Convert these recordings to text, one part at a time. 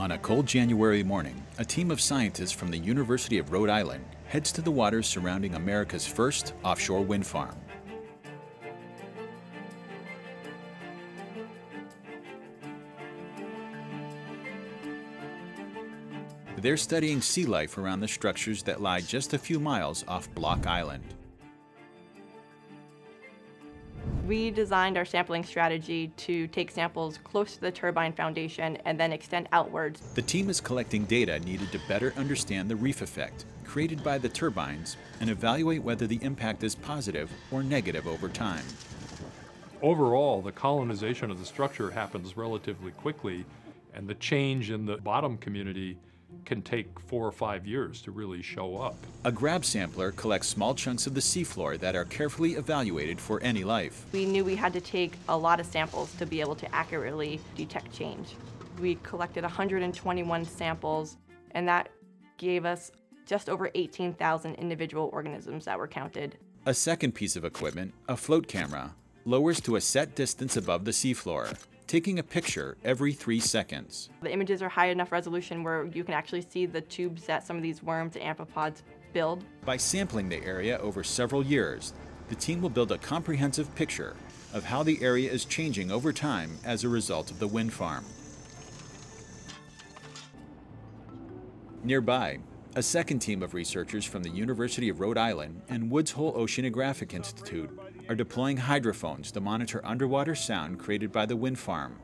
On a cold January morning, a team of scientists from the University of Rhode Island heads to the waters surrounding America's first offshore wind farm. They're studying sea life around the structures that lie just a few miles off Block Island. We designed our sampling strategy to take samples close to the turbine foundation and then extend outwards. The team is collecting data needed to better understand the reef effect created by the turbines and evaluate whether the impact is positive or negative over time. Overall, the colonization of the structure happens relatively quickly, and the change in the bottom community can take four or five years to really show up. A grab sampler collects small chunks of the seafloor that are carefully evaluated for any life. We knew we had to take a lot of samples to be able to accurately detect change. We collected 121 samples, and that gave us just over 18,000 individual organisms that were counted. A second piece of equipment, a float camera, lowers to a set distance above the seafloor taking a picture every three seconds. The images are high enough resolution where you can actually see the tubes that some of these worms and amphipods build. By sampling the area over several years, the team will build a comprehensive picture of how the area is changing over time as a result of the wind farm. Nearby, a second team of researchers from the University of Rhode Island and Woods Hole Oceanographic Institute are deploying hydrophones to monitor underwater sound created by the wind farm.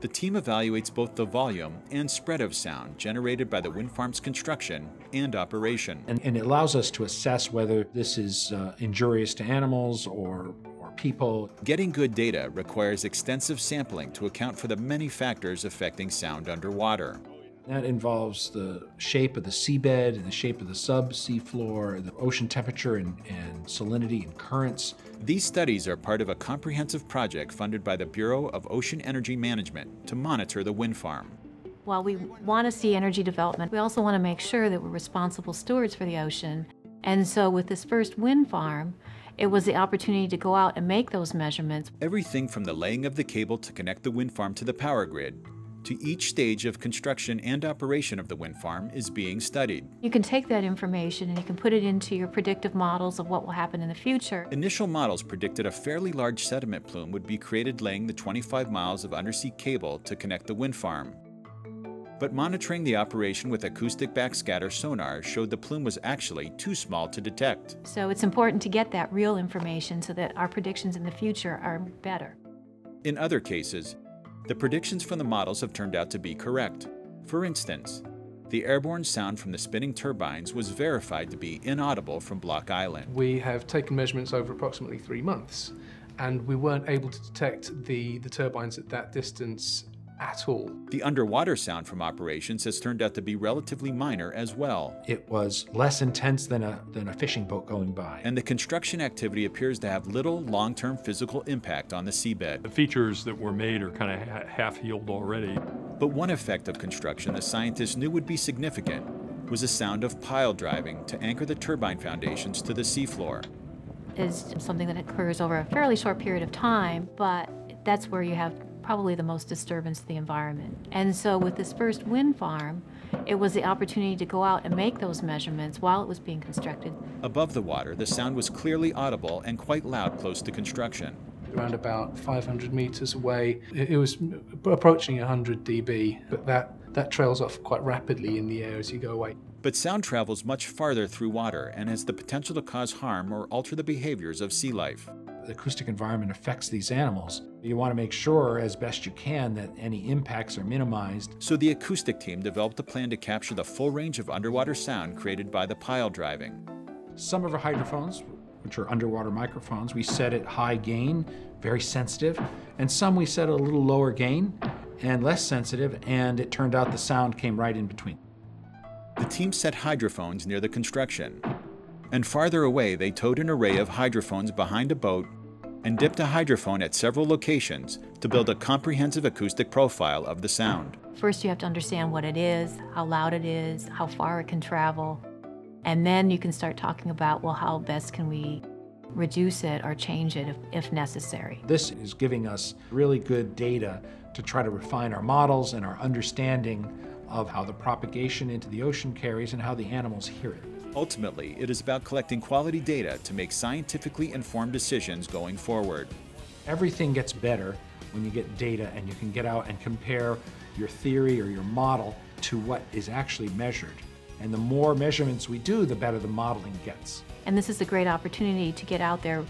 The team evaluates both the volume and spread of sound generated by the wind farm's construction and operation. And, and it allows us to assess whether this is uh, injurious to animals or, or people. Getting good data requires extensive sampling to account for the many factors affecting sound underwater. That involves the shape of the seabed and the shape of the subsea floor, the ocean temperature and, and salinity and currents. These studies are part of a comprehensive project funded by the Bureau of Ocean Energy Management to monitor the wind farm. While we want to see energy development, we also want to make sure that we're responsible stewards for the ocean. And so with this first wind farm, it was the opportunity to go out and make those measurements. Everything from the laying of the cable to connect the wind farm to the power grid to each stage of construction and operation of the wind farm is being studied. You can take that information and you can put it into your predictive models of what will happen in the future. Initial models predicted a fairly large sediment plume would be created laying the 25 miles of undersea cable to connect the wind farm. But monitoring the operation with acoustic backscatter sonar showed the plume was actually too small to detect. So it's important to get that real information so that our predictions in the future are better. In other cases, the predictions from the models have turned out to be correct. For instance, the airborne sound from the spinning turbines was verified to be inaudible from Block Island. We have taken measurements over approximately three months, and we weren't able to detect the, the turbines at that distance at all. The underwater sound from operations has turned out to be relatively minor as well. It was less intense than a, than a fishing boat going by. And the construction activity appears to have little long-term physical impact on the seabed. The features that were made are kind of ha half-healed already. But one effect of construction the scientists knew would be significant was the sound of pile driving to anchor the turbine foundations to the seafloor. Is something that occurs over a fairly short period of time, but that's where you have probably the most disturbance to the environment. And so with this first wind farm, it was the opportunity to go out and make those measurements while it was being constructed. Above the water, the sound was clearly audible and quite loud close to construction. Around about 500 meters away, it was approaching 100 dB, but that, that trails off quite rapidly in the air as you go away. But sound travels much farther through water and has the potential to cause harm or alter the behaviors of sea life the acoustic environment affects these animals. You want to make sure, as best you can, that any impacts are minimized. So the acoustic team developed a plan to capture the full range of underwater sound created by the pile driving. Some of our hydrophones, which are underwater microphones, we set at high gain, very sensitive, and some we set at a little lower gain and less sensitive, and it turned out the sound came right in between. The team set hydrophones near the construction. And farther away, they towed an array of hydrophones behind a boat and dipped a hydrophone at several locations to build a comprehensive acoustic profile of the sound. First, you have to understand what it is, how loud it is, how far it can travel, and then you can start talking about, well, how best can we reduce it or change it if, if necessary. This is giving us really good data to try to refine our models and our understanding of how the propagation into the ocean carries and how the animals hear it. Ultimately, it is about collecting quality data to make scientifically informed decisions going forward. Everything gets better when you get data and you can get out and compare your theory or your model to what is actually measured. And the more measurements we do, the better the modeling gets. And this is a great opportunity to get out there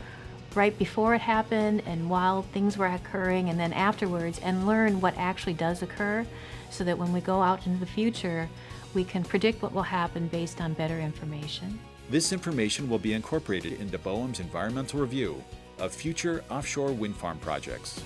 right before it happened and while things were occurring and then afterwards and learn what actually does occur so that when we go out into the future, we can predict what will happen based on better information. This information will be incorporated into BOEM's environmental review of future offshore wind farm projects.